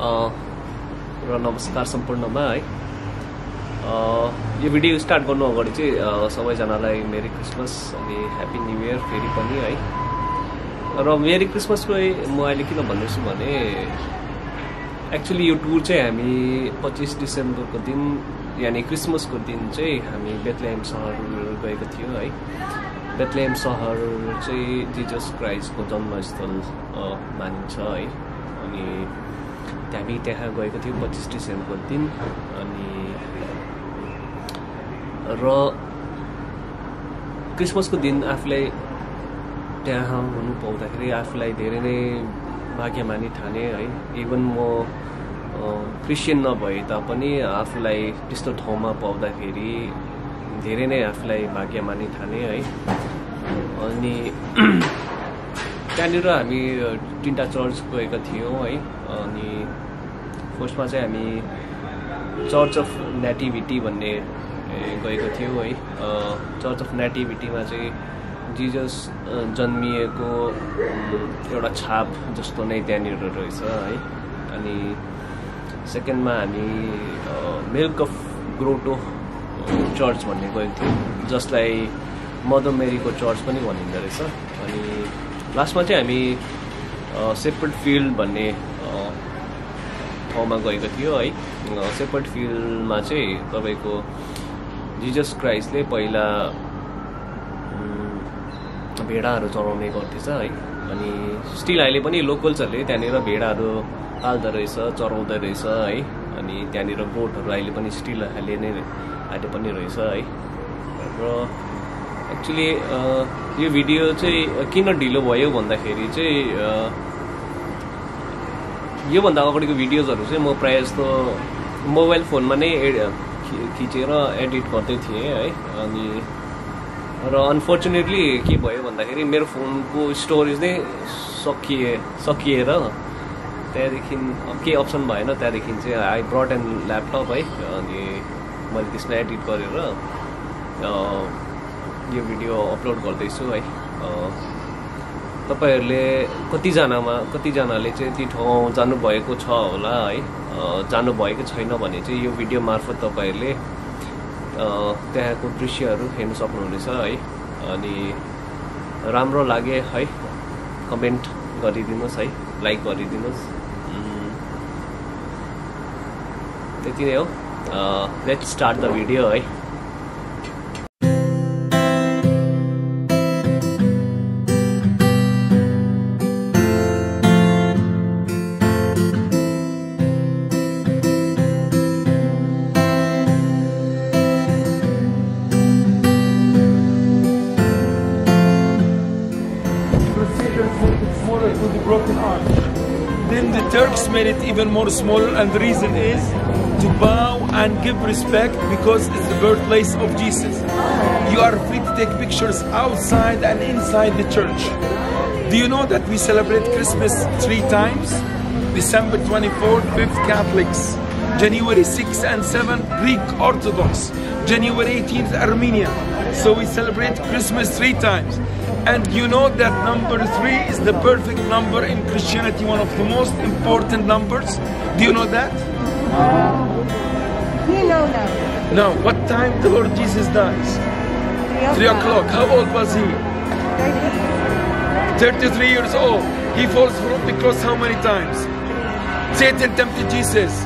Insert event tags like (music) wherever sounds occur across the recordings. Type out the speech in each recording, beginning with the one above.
र नमस्कार सम्पूर्णमा है। यो video start गर्नु अगाडि चाहिँ सबैजनालाई मेरी क्रिसमस अनि ह्याप्पी न्यु इयर फेरि पनि है। र मेरी क्रिसमसको म अहिले किन भन्दैछु भने एक्चुली यो टुर चाहिँ हामी पच्चिस डिसेम्बरको दिन यानि क्रिसमसको दिन चाहिँ हामी बेतलेम सहर गएको थियो है। बेतलेम सहर चाहिँ जिजस क्राइस्टको जन्मस्थल मानिन्छ है। अनि हामी त्यहाँ गएको थियौँ पच्चिस डिसेम्बरको दिन। अनि र क्रिसमसको दिन आफूलाई त्यहाँ हुनु पाउँदाखेरि आफूलाई धेरै नै भाग्यमानी ठाने है। इभन म क्रिस्चियन नभए तापनि आफूलाई त्यस्तो ठाउँमा पाउँदाखेरि धेरै नै आफूलाई भाग्यमानी ठाने है। अनि त्यहाँनिर हामी तिनवटा चर्च गएका थियौँ है। अनि फर्स्टमा चाहिँ हामी चर्च अफ नेटिभिटी भन्ने गएको थियौँ है। चर्च अफ नेटिभिटीमा चाहिँ जिजस जन्मिएको एउटा छाप जस्तो नै त्यहाँनिर रहेछ है। अनि सेकेन्डमा हामी मिल्क अफ ग्रोटो चर्च भन्ने गएको थियौँ जसलाई मदर मेरीको चर्च पनि भनिँदो रहेछ। अनि लास्टमा चाहिँ हामी सेपर्ड फिल्ड भन्ने ठाउँमा गएको थियो है। सेपर्ड फिल्डमा चाहिँ तपाईँको जिजस क्राइस्टले पहिला भेडाहरू चलाउने गर्थेछ है। अनि स्टिल अहिले पनि लोकल्सहरूले त्यहाँनिर भेडाहरू पाल्दो रहेछ चराउँदो रहेछ है। अनि त्यहाँनिर गोठहरू अहिले पनि स्टिल अहिले नै अहिले पनि रहेछ है। र एक्चुली यो भिडियो चाहिँ किन ढिलो भयो भन्दाखेरि चाहिँ योभन्दा अगाडिको भिडियोजहरू चाहिँ म प्रायः जस्तो मोबाइल फोनमा नै खिचेर एडिट गर्दै थिएँ है। अनि र अनफर्चुनेटली के भयो भन्दाखेरि मेरो फोनको स्टोरेज नै सकिए सकिएर त्यहाँदेखि केही अप्सन भएन त्यहाँदेखि चाहिँ आई ब्रट एन्ड ल्यापटप है। अनि मैले त्यसमा एडिट गरेर यो भिडियो अपलोड गर्दैछु है। तपाईँहरूले कतिजनामा कतिजनाले चाहिँ ती ठाउँ जानुभएको छ होला है। जानुभएको छैन भने चाहिँ यो भिडियो मार्फत तपाईँहरूले त्यहाँको दृश्यहरू हेर्नु सक्नुहुनेछ है। अनि राम्रो लागे है। कमेन्ट गरिदिनुहोस् है। लाइक गरिदिनुहोस्। त्यति नै हो। लेट स्टार्ट द भिडियो है। Made it even more smaller, and the reason is to bow and give respect because it's the birthplace of Jesus. You are free to take pictures outside and inside the church. Do you know that we celebrate Christmas three times? December 24th, 5th Catholics, January 6th and 7th Greek Orthodox, January 18th Armenian. So we celebrate Christmas three times. And you know that number three is the perfect number in Christianity, one of the most important numbers. Do you know that? You know now. Now, what time the Lord Jesus dies? Three o'clock. How old was he? 33 years old. He falls from the cross how many times? Satan tempted Jesus.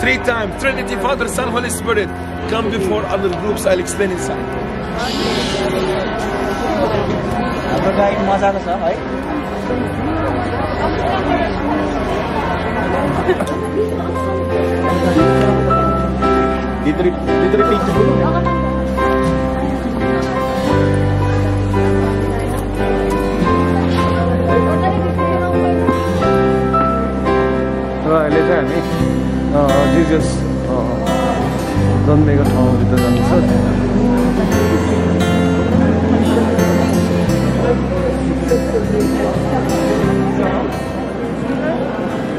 Three times. Trinity, Father, Son, Holy Spirit. Come before other groups. I'll explain inside. हाम्रो guide मजाको छ है। भित्री भित्री र अहिले चाहिँ हामी Jesus जन्मेको ठाउँभित्र जान्छ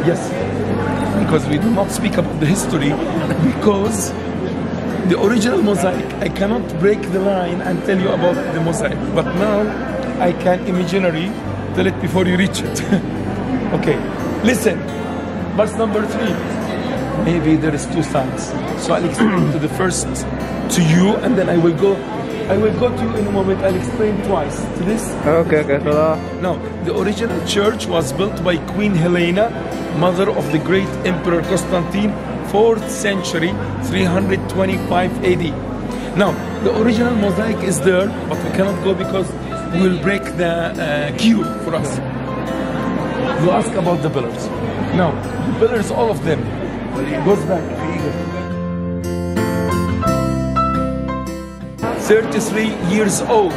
Yes, because we do not speak about the history because the original mosaic, I cannot break the line and tell you about the mosaic, but now I can imaginary tell it before you reach it. (laughs) okay, listen. Verse number three. Maybe there is two sides. So I'll explain to the first to you, and then I will go. I will go to you in a moment. I'll explain twice to this. Okay, oke kalau Now, the original church was built by Queen Helena, mother of the great Emperor Constantine, 4th century, 325 AD. Now, the original mosaic is there, but we cannot go because we will break the uh, queue for us. You ask about the pillars. Now, the pillars, all of them, goes back. 33 years old.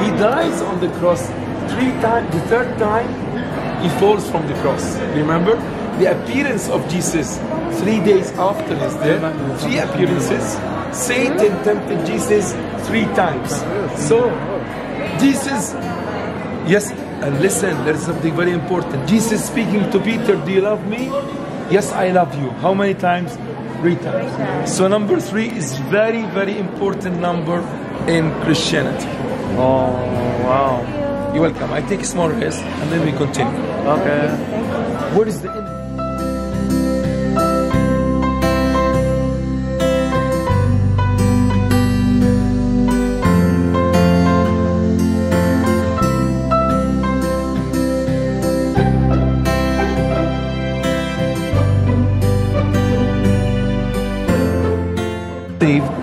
He dies on the cross three times. The third time, he falls from the cross. Remember? The appearance of Jesus three days after his death, three appearances. Satan tempted Jesus three times. So, Jesus, yes, and listen, there is something very important. Jesus speaking to Peter, Do you love me? Yes, I love you. How many times? Three times. So, number three is very, very important number in Christianity. Oh wow. You're welcome. I take a small rest and then we continue. Okay. What is the end?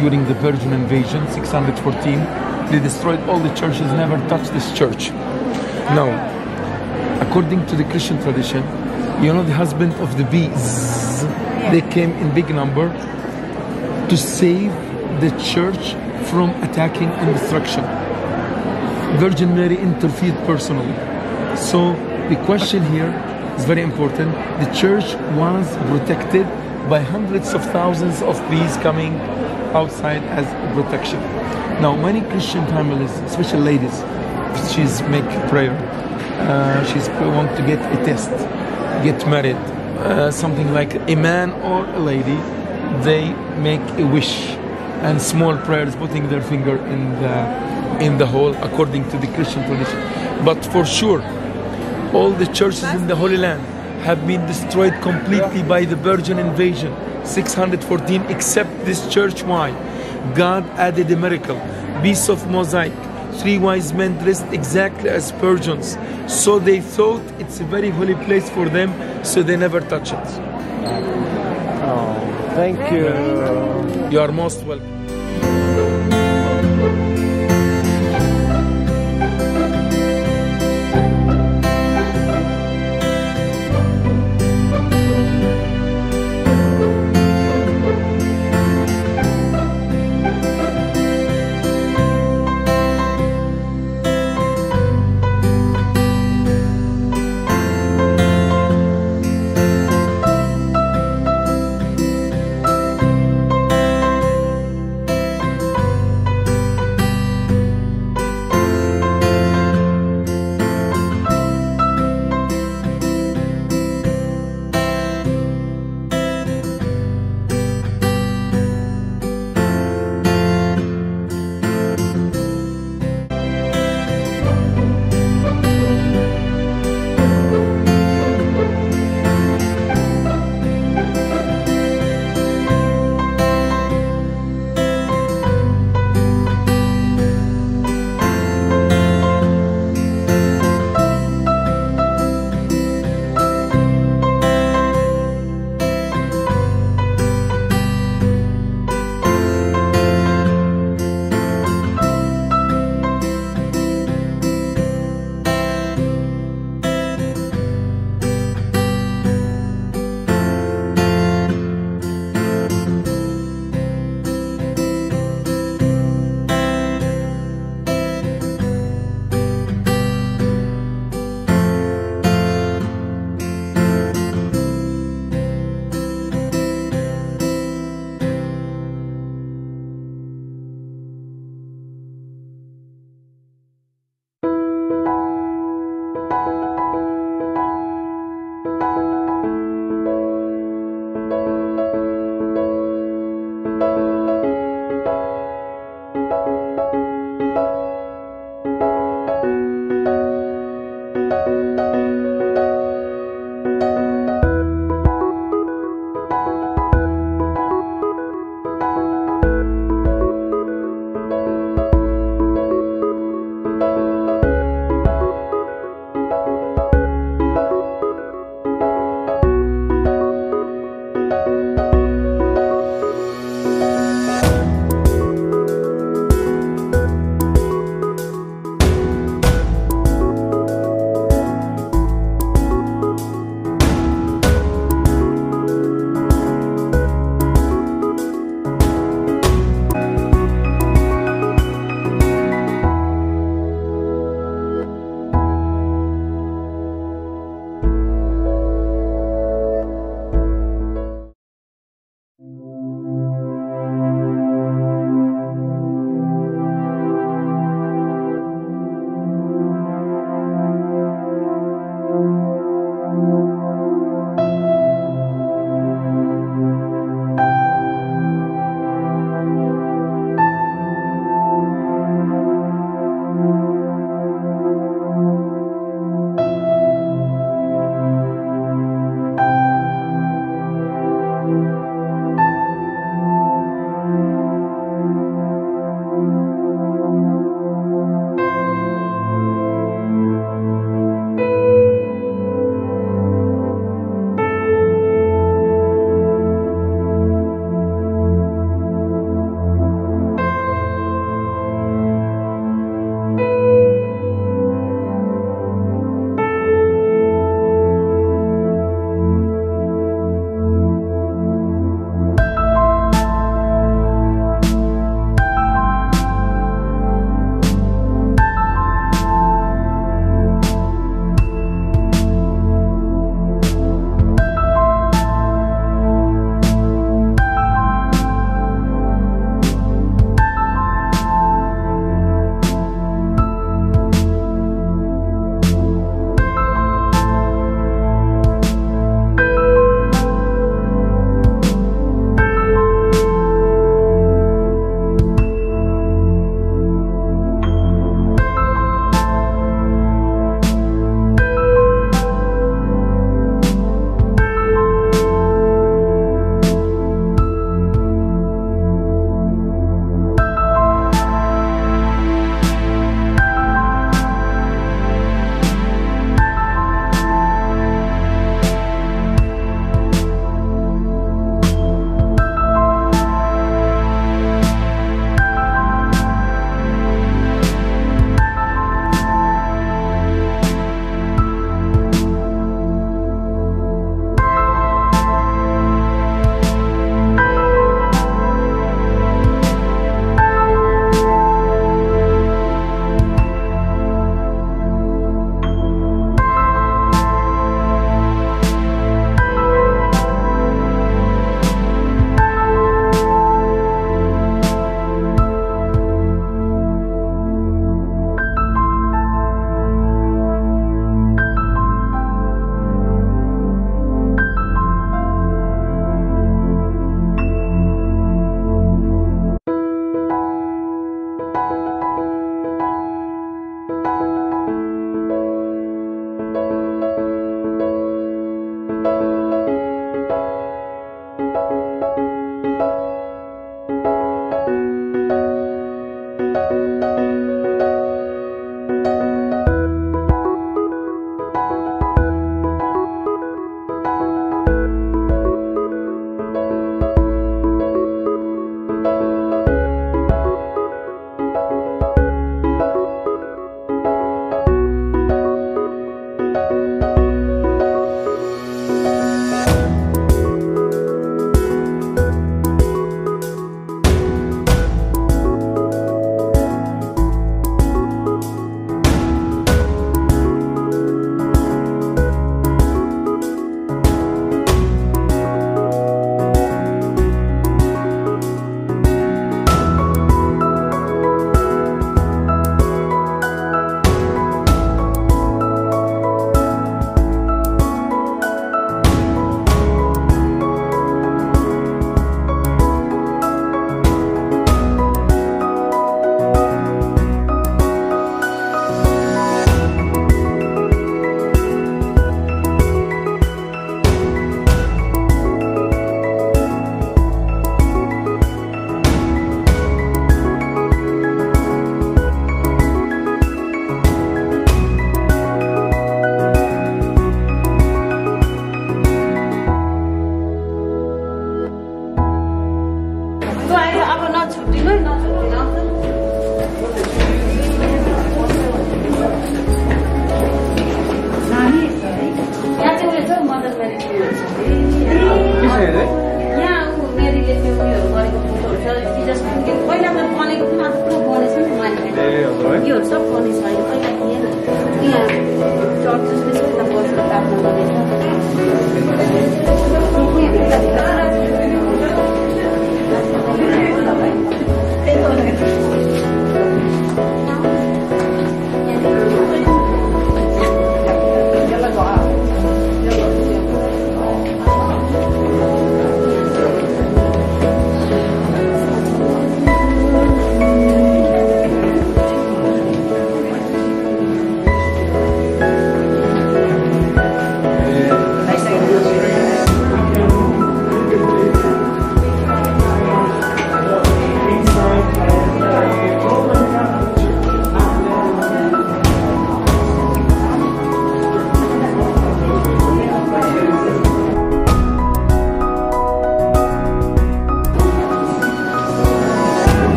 During the Persian invasion, 614. They destroyed all the churches, never touched this church. Now, according to the Christian tradition, you know the husband of the bees, they came in big number to save the church from attacking and destruction. Virgin Mary interfered personally. So the question here is very important. The church was protected by hundreds of thousands of bees coming outside as protection. Now, many Christian families, especially ladies, she's make prayer. Uh, she's want to get a test, get married, uh, something like a man or a lady. They make a wish and small prayers, putting their finger in the in the hole according to the Christian tradition. But for sure, all the churches in the Holy Land have been destroyed completely by the Persian invasion, 614, except this church. Why? God added a miracle, piece of mosaic. Three wise men dressed exactly as Persians, so they thought it's a very holy place for them, so they never touch it. Oh, thank you. You are most welcome.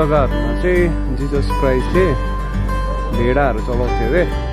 जग्गाहरूमा चाहिँ Jesus क्राइस्टले भेडाहरू चलाउँथ्यो अरे